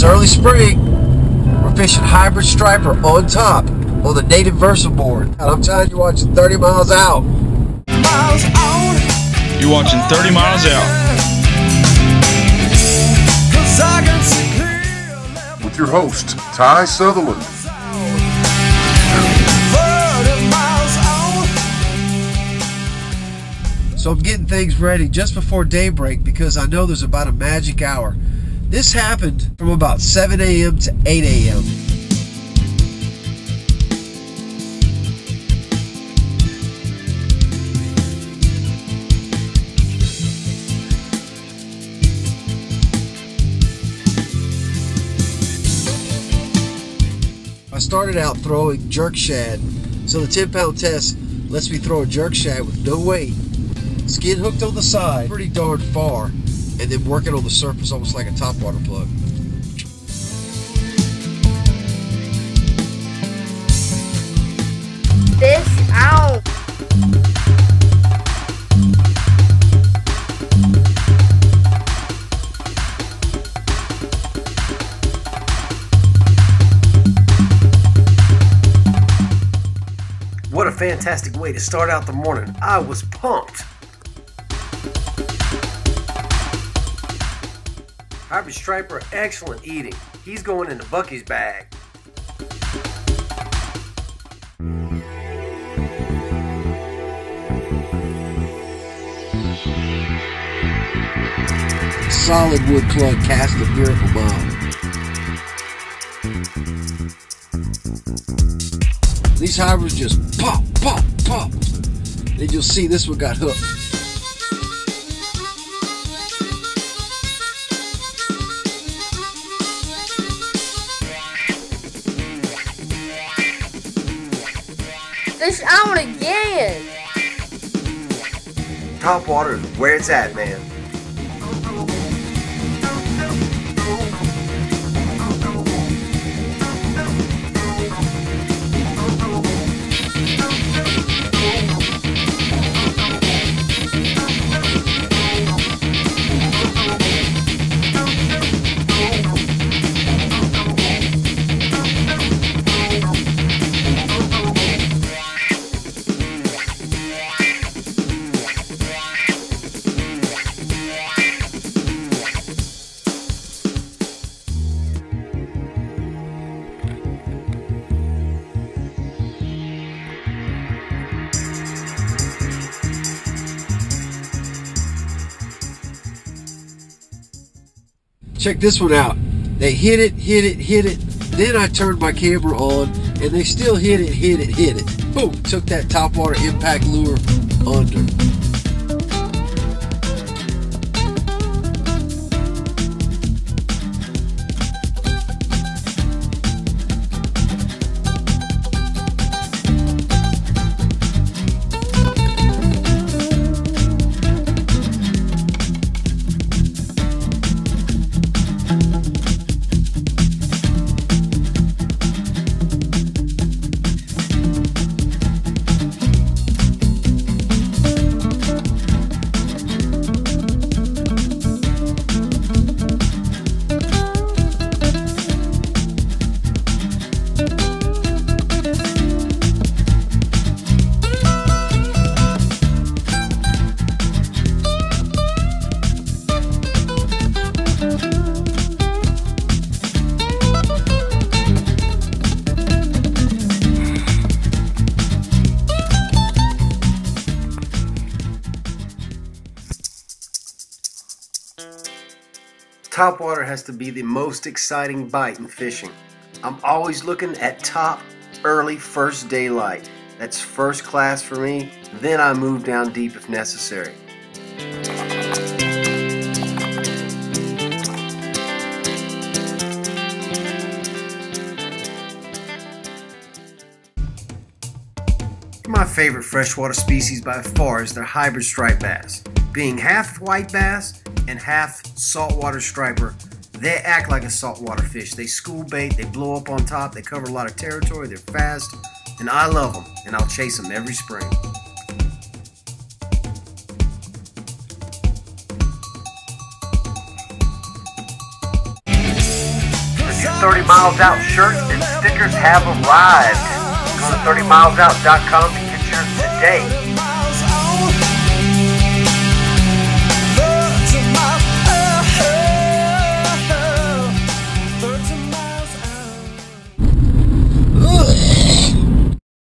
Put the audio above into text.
It's early spring. We're fishing hybrid striper on top on the native VersaBoard. And I'm telling you, watching 30 miles out. You're watching 30 miles out. With your host, Ty Southerland. So I'm getting things ready just before daybreak because I know there's about a magic hour. This happened from about 7 a.m. to 8 a.m. I started out throwing jerk shad, so the 10 pound test lets me throw a jerk shad with no weight skin hooked on the side pretty darn far, and then working on the surface almost like a top water plug. This out. What a fantastic way to start out the morning. I was pumped. Hybrid Striper, excellent eating. He's going into Bucky's bag. Solid wood plug cast of Miracle Mile. These hybrids just pop, pop, pop. Then you'll see this one got hooked. Fish out again. Top water where it's at, man. Check this one out. They hit it, hit it, hit it. Then I turned my camera on and they still hit it, hit it, hit it. Boom! Took that topwater impact lure under. Topwater has to be the most exciting bite in fishing. I'm always looking at top, early, first daylight. That's first class for me. Then I move down deep if necessary. My favorite freshwater species by far is their hybrid striped bass. Being half white bass and half saltwater striper, they act like a saltwater fish. They school bait, they blow up on top, they cover a lot of territory, they're fast, and I love them, and I'll chase them every spring. 30 Miles Out shirts and stickers have arrived. Go to 30milesout.com to get yours today.